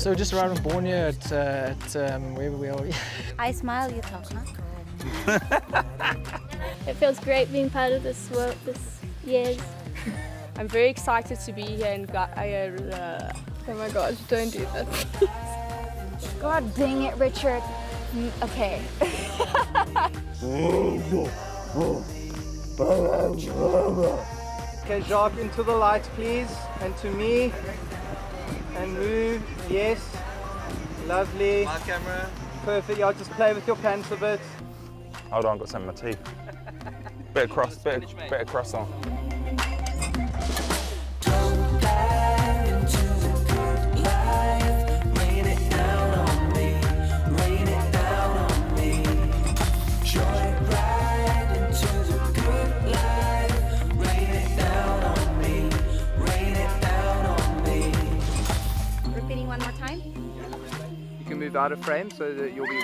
So just around in Borneo at, uh, at um, where we are. I smile, you talk, huh? It feels great being part of this world this year's. I'm very excited to be here and got, uh, oh my gosh, don't do that. God dang it, Richard. Mm, Okay. Okay, Jacques, into the light, please. And to me. And move. Yes. Lovely. My camera. Perfect. Yeah, just play with your pants a bit. Hold on, I've got some in my teeth. Bit of cross, bit of, bit of cross on. Move out of frame so that you'll be.